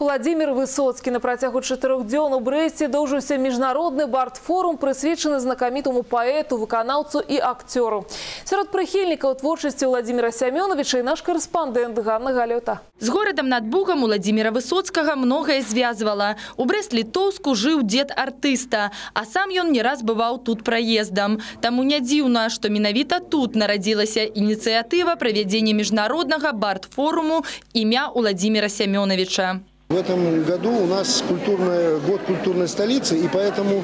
Владимир Высоцкі на працягу чатырох дзён у Брэсце доўжыўся міжнародны бард-форум, прысвечаны знакамітаму паэту, выканаўцу і акцёру. Сярод прыхільнікаў творчасці Владимира Сямёновича і наш корэспандэнт Ганна Галёта. З горадам над Бугам Владимира Высоцкага многае звязвала. У Брэст-Літоўску жыў дзед артыста, а сам ён не раз бываў тут праездам. Таму не дзіўна, што менавіта тут нарадзілася ініцыятыва правядзення міжнароднага бард-форуму імя Владимира Сямёновича. В этом году у нас культурная, год культурной столицы, и поэтому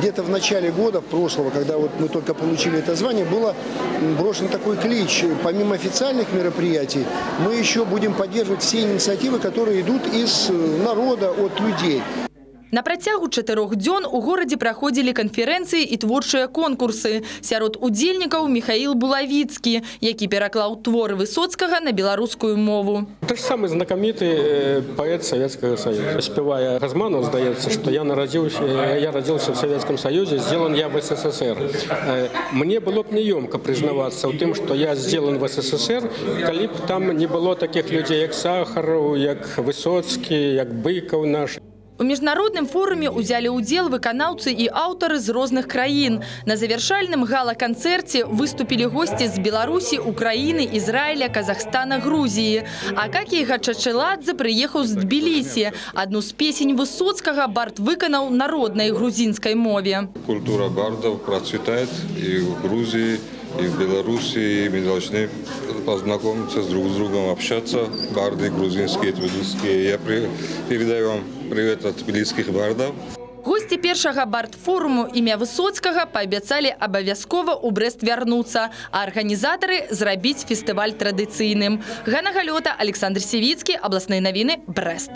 где-то в начале года прошлого, когда вот мы только получили это звание, было брошен такой клич. Помимо официальных мероприятий, мы еще будем поддерживать все инициативы, которые идут из э, народа, от людей. На працягу чатырох дзён у горадзе праходзілі канферэнцыі і творчыя конкурсы. Сярод удзельнікаў Михаил Булавіцкі, які пераклаў творы Высоцкага на беларускую мову. Это же самый знакомитый э, поэт Советского Союза. Спевая Газманов, сдается, что я, народился, я родился в Советском Союзе, сделан я в СССР. Э, Мне было б неемко признаваться в тем, что я сделан в СССР, коли б там не было таких людей, як Сахаров, як Высоцкий, як Быков наш. У міжнародным форуме ўзялі ўдзел выканаўцы і аўтары з розных краін. На завяршальным гала-канцэрце выступілі госці з Беларусі, Украіны, Ізраіля, Казахстана, Грузіі. Акакій Гачачэладзе прыехаў з Тбілісі. Адну з песень Высоцкага Барт выканаў на роднай грузінскай мове. Культура бардов процветает и в Грузии, и в Беларуси, и мы должны познакомиться с друг с другом, общаться. Барды грузинские, тбилисские. Я при- передаю вам привет от тбилисских бардов. Госці першага бард-форуму імя Высоцкага паабяцалі абавязкова ў Брэст вярнуцца, а арганізатары зрабіць фестываль традыцыйным. Гана Галёта, Александр Севіцкі, абласныя навіны, Брэст.